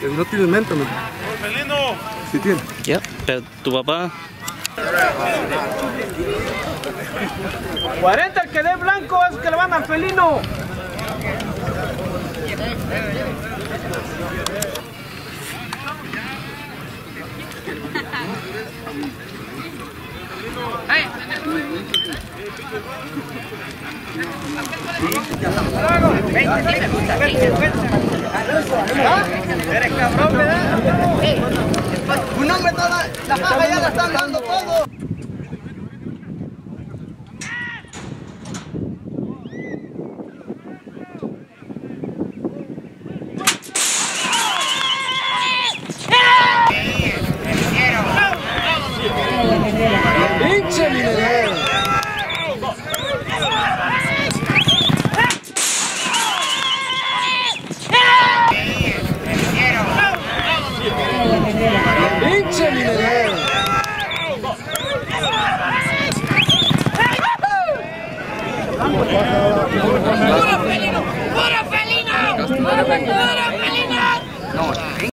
Que no tiene menta, ¿no? Felino. Sí tiene. Ya, pero tu papá. 40 el que dé blanco es que le van al felino. Eres cabrón, ¿verdad? Un hombre toda la paja ya la están dando todo. ¡Pinche mineral! ¡Puro felino! ¡Puro felino! ¡Puro felino!